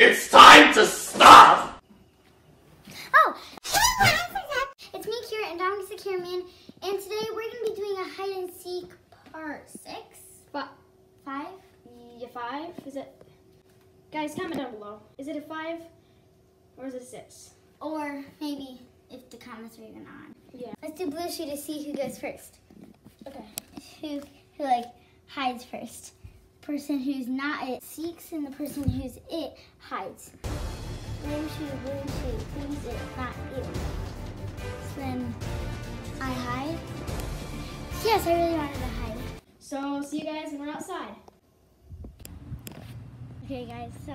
It's time to stop! Oh, it's me, Kira, and Dominic's the cameraman, and today we're going to be doing a hide and seek part six, Fi- five. yeah, five? Is it? Guys, comment down below. Is it a five or is it a six? Or maybe if the comments are even on. Yeah. Let's do blue shoe to see who goes first. Okay. Who, who like hides first. Person who's not it seeks, and the person who's it hides. Blue shoe, blue shoe, please it, not. So then I hide. Yes, I really wanted to hide. So see you guys when we're outside. Okay, guys, so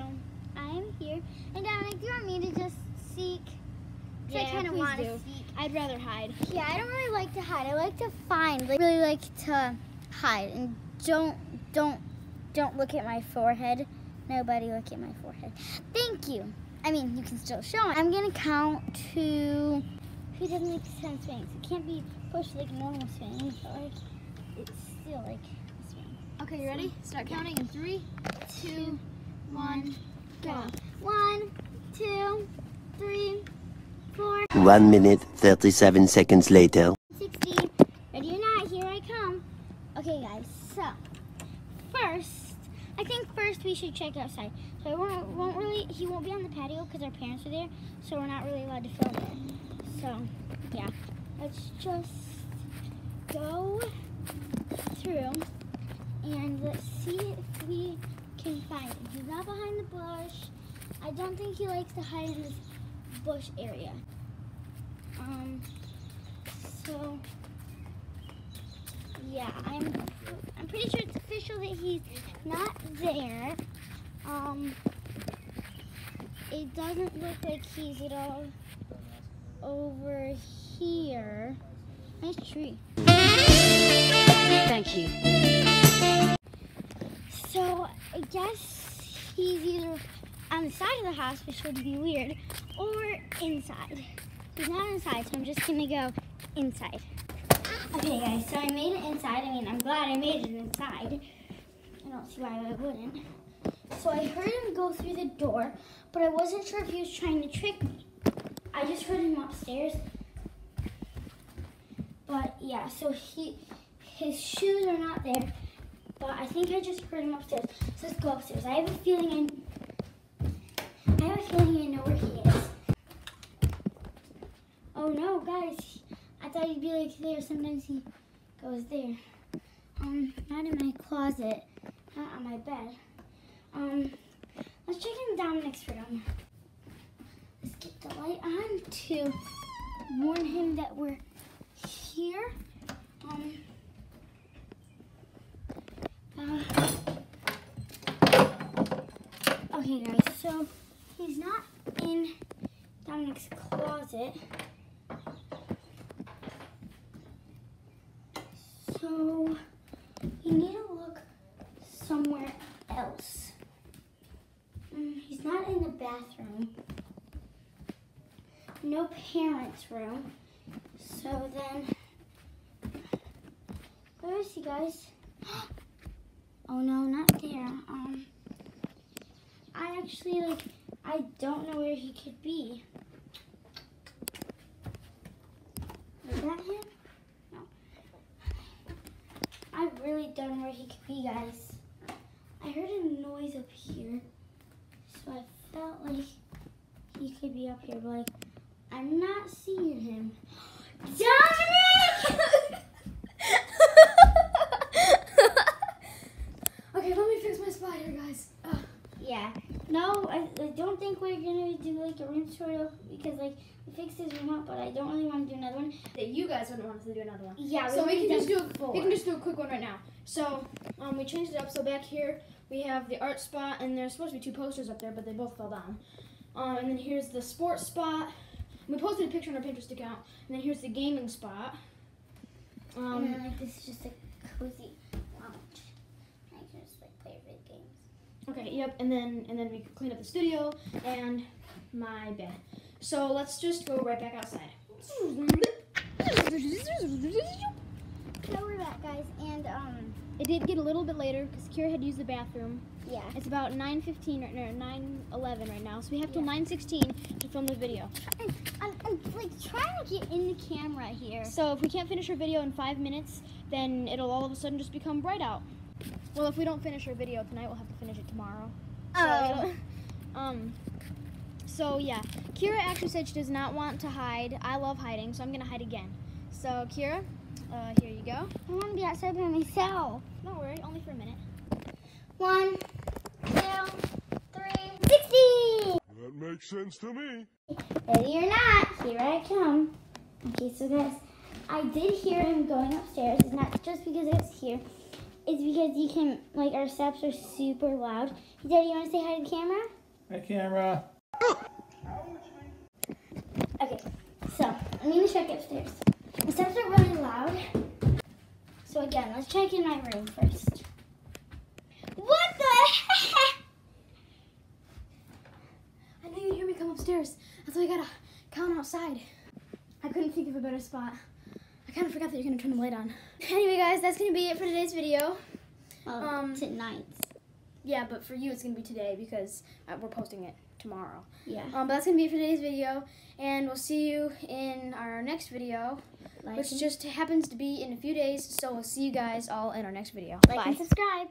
I'm here, and Dominic, do you want me to just seek? 'Cause I kind of want to seek. I'd rather hide. Yeah, I don't really like to hide. I like to find. Like, really like to hide, and don't don't don't look at my forehead. Nobody look at my forehead. Thank you. I mean, you can still show it. I'm gonna count to. Who doesn't make ten swings? It can't be pushed like normal swings, but like it's still like a swing. Okay, you ready? Start counting in three, two, one, go. One, two, three, four, One minute, 37 seconds later. 60. Ready or not, here I come. Okay, guys, so first, I think first we should check outside. So I won't, won't really, he won't be on the patio because our parents are there, so we're not really allowed to film there. So, yeah, let's just go through and let's see if we can find him. He's not behind the bush. I don't think he likes to hide in this bush area. Um, so yeah, I'm I'm pretty sure it's official that he's not there. Um, it doesn't look like he's at all over here. Nice tree. Thank you. So I guess he's either on the side of the house, which would be weird, or inside. He's not inside, so I'm just gonna go inside. Okay guys, so I made it inside. I mean, I'm glad I made it inside. I don't see why I wouldn't. So I heard him go through the door, but I wasn't sure if he was trying to trick me. I just heard him upstairs. But yeah, so he his shoes are not there. But I think I just heard him upstairs. So let's go upstairs. I have a feeling I I have a feeling I know where he is. Oh no, guys. Thought he'd be like there. Sometimes he goes there. Um, not in my closet. Not on my bed. Um, let's check in Dominic's room. Let's get the light on to warn him that we're here. Um, uh, okay, guys, so he's not in Dominic's closet. You need to look somewhere else. Mm, he's not in the bathroom. No parents' room. So then, where is he, guys? Oh no, not there. Um, I actually like, I don't know where he could be. Is that him? No. I really don't know where he could be, guys. I heard a noise up here, so I felt like he could be up here, but like, I'm not seeing him. Dominic! Okay, let me fix my spot here, guys. Ugh. Yeah. No, I, I don't think we're gonna do like a room tutorial because like we fixed his room up, but I don't really want to do another one. That you guys wouldn't want us to do another one. Yeah, So we only can just do a, we can just do a quick one right now. So um, we changed it up. So back here we have the art spot, and there's supposed to be two posters up there, but they both fell down. Um, and then here's the sports spot. We posted a picture on our Pinterest account. And then here's the gaming spot. and Um, then like this is just a cozy lounge. I can just like play video games. okay, yep. And then and then we cleaned up the studio and my bed. So let's just go right back outside. So we're back, guys, and um, It did get a little bit later because Kira had used the bathroom. Yeah. It's about 9.15 right now, 9.11 right now, so we have till Yeah. 9.16 to film the video. I'm, I'm, I'm like trying to get in the camera here. So if we can't finish our video in five minutes, then it'll all of a sudden just become bright out. Well, if we don't finish our video tonight, we'll have to finish it tomorrow. Oh. it'll- um, so yeah, Kira actually said she does not want to hide. I love hiding, so I'm gonna hide again. So Kira, uh, here you go. I want to be outside by myself. Don't worry, only for a minute. One, two, three, sixty. That makes sense to me. Ready or not, here I come. Okay, so guys, I did hear him going upstairs. It's not just because it's here. It's because you can, like, our steps are super loud. Daddy, you want to say hi to the camera? Hey, camera. Okay, so I'm gonna check upstairs. The steps are really loud. So again, let's check in my room first. What the heck? I know you hear me come upstairs. That's why I gotta count outside. I couldn't think of a better spot. I kind of forgot that you're gonna turn the light on. Anyway, guys, that's gonna be it for today's video. Um, Um, tonight. Yeah, but for you, it's gonna be today because uh, we're posting it tomorrow. Yeah. Um, but that's gonna be it for today's video, and we'll see you in our next video, Like, which just happens to be in a few days. So we'll see you guys all in our next video. like Bye. and subscribe.